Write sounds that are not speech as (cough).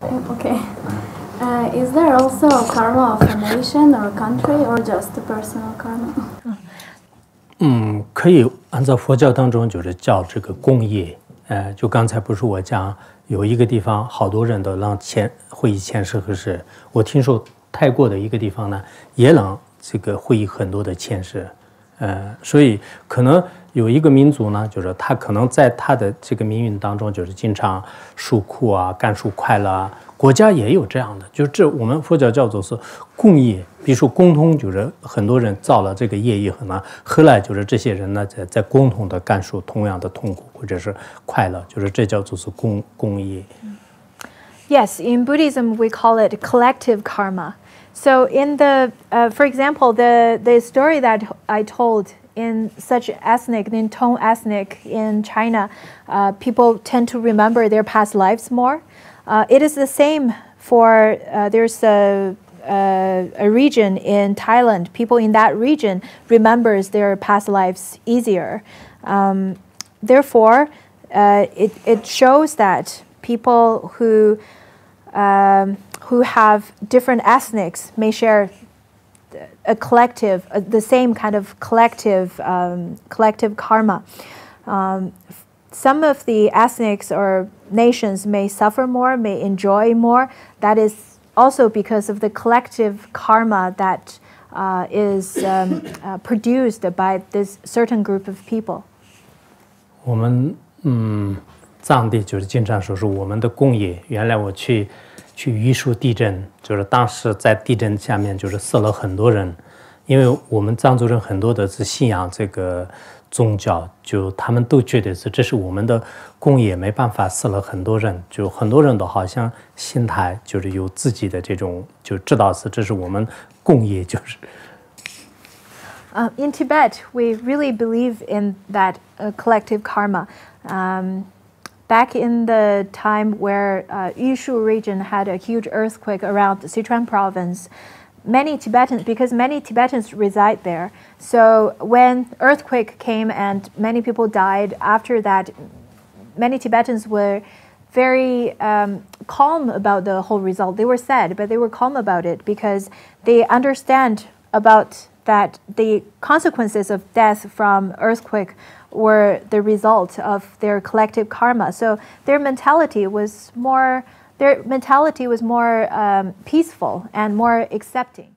Okay. Uh, is there also a karma of a nation or a country or just a personal karma? (laughs) 嗯，可以按照佛教当中就是叫这个共业。呃，就刚才不是我讲有一个地方好多人都让前会议前世和世，我听说泰国的一个地方呢也让这个会议很多的前世。呃，所以可能有一个民族呢，就是他可能在他的这个命运当中，就是经常受苦啊，感受快乐啊。国家也有这样的，就这我们佛教叫做是共业，比如说共同，就是很多人造了这个业以后呢，后来就是这些人呢在在共同的感受同样的痛苦或者是快乐，就是这叫做是共共业。Yes, in Buddhism we call it collective karma. So in the, uh, for example, the the story that I told in such ethnic, in Tong ethnic in China, uh, people tend to remember their past lives more. Uh, it is the same for uh, there's a, a, a region in Thailand. People in that region remembers their past lives easier. Um, therefore, uh, it, it shows that people who um, who have different ethnics may share a collective, the same kind of collective um, collective karma. Um, some of the ethnics or nations may suffer more, may enjoy more. That is also because of the collective karma that uh, is um, (coughs) uh, produced by this certain group of people. 我们嗯， 藏地就是经常说是我们的共业。原来我去去玉树地震，就是当时在地震下面就是死了很多人，因为我们藏族人很多的是信仰这个宗教，就他们都觉得是这是我们的共业，没办法死了很多人，就很多人都好像心态就是有自己的这种，就知道是这是我们共业，就是。Uh, in Tibet, we really believe in that uh, collective karma. Um, back in the time where uh, Yushu region had a huge earthquake around Sichuan province, many Tibetans, because many Tibetans reside there. So when earthquake came and many people died, after that, many Tibetans were very um, calm about the whole result. They were sad, but they were calm about it because they understand about that the consequences of death from earthquake were the result of their collective karma. So their mentality was more their mentality was more um, peaceful and more accepting.